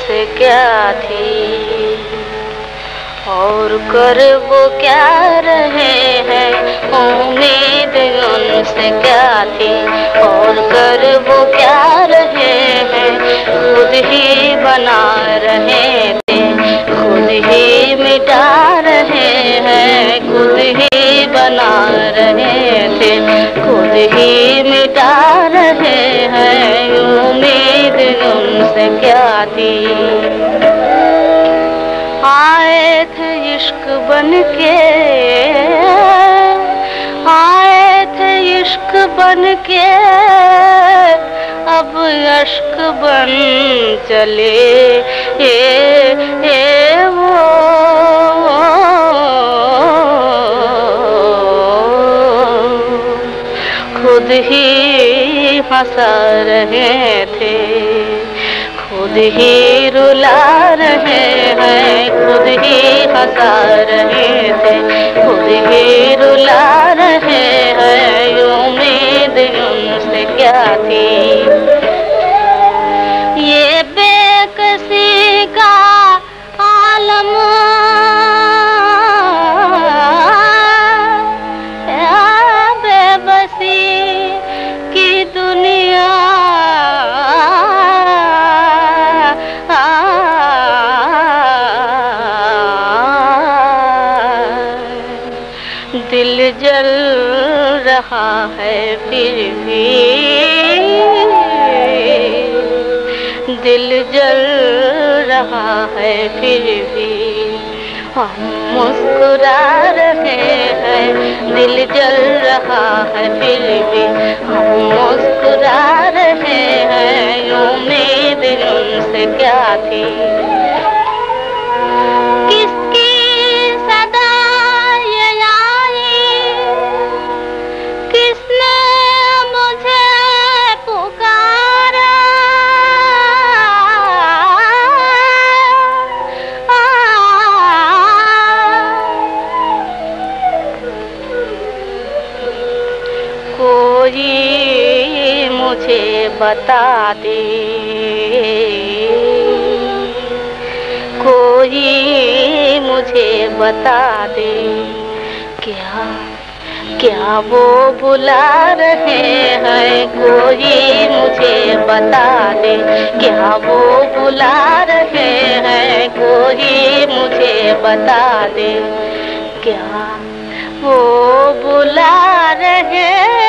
आस क्या थी? और कर वो क्या रहे हैं? उम्मीद उनसे क्या थी? और कर वो क्या रहे हैं? खुद ही बना रहे थे, खुद ही मिटा रहे हैं, खुद ही बना रहे थे, खुद ही मिटा उनसे क्या थी? आए थे इश्क बन के आए थे इश्क बन के अब अश्क बन चले। ए, ए वो। खुद ही हंसा रहे थे। खुद ही रुला रहे हैं, खुद ही हंसा रहे थे, खुद ही रुला रहे हैं। उम्मीद उनसे क्या थी? दिल जल रहा है फिर भी। दिल जल रहा है फिर भी। हम मुस्कुरा रहे हैं, दिल जल रहा है फिर भी। हम मुस्कुरा रहे हैं, उम्मीद उनसे क्या थी? कोई मुझे बता दे कोई मुझे बता दे क्या क्या वो बुला रहे हैं? कोई मुझे बता दे क्या वो बुला रहे हैं? कोई मुझे बता दे क्या वो बुला रहे